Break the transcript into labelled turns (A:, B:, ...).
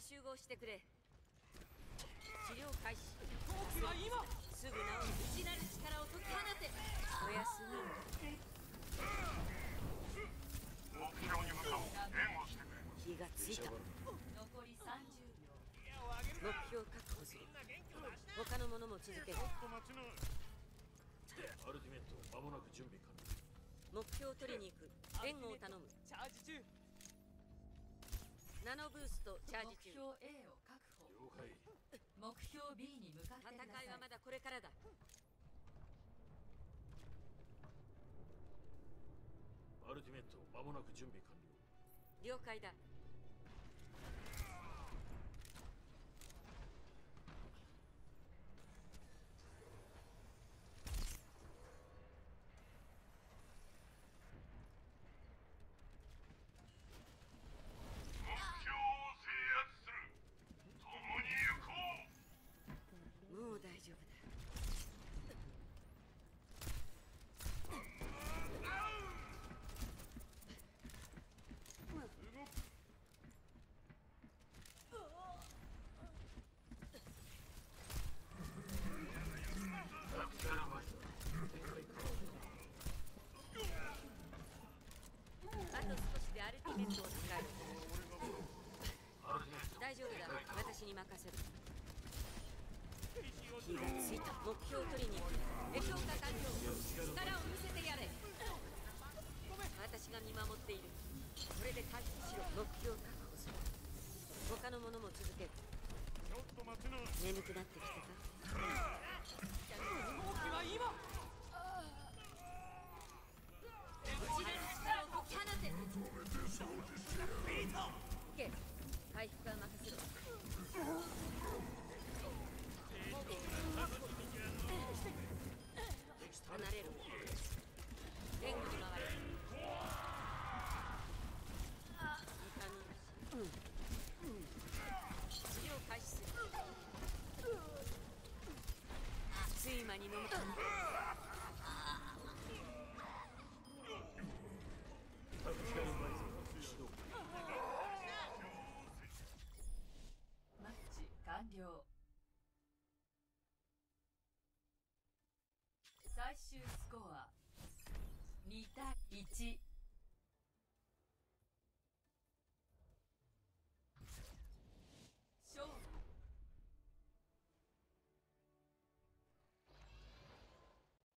A: に集合してくれ。治療開始。
B: 闘気は今
A: すぐ治る内なる力を解き放て。おやすみ。
C: 目標に向かう援護してくれ
A: 気がついた。
D: 残り30秒。
A: 目標確保する。他の者も続ける。
E: アルティメット間もなく準備完了
A: 目標を取りに行く。援護を頼む。
B: チャージ中
A: ナノブーストチャー
D: 目
A: ジ中。
D: 標 A を確保
E: 了解。
D: 目標 B に向かってください。
A: 戦いはまだこれからだ。
E: アルティメット間もなく準備完了。
A: 了解だ
C: 目標を制圧する共に行こう
A: もう大丈夫だあと少しでアルティメットを使える。大丈夫だ。私に任せる気がついた目標を取りに行く。え強化完了力を見せてやれ。私が見守っている。これで回復しろ。目標を確保する。他の者も続ける。
C: ちょっと待ちな
A: 眠くなってきたか？間に飲むと
D: マッチ完了最終スコア2対1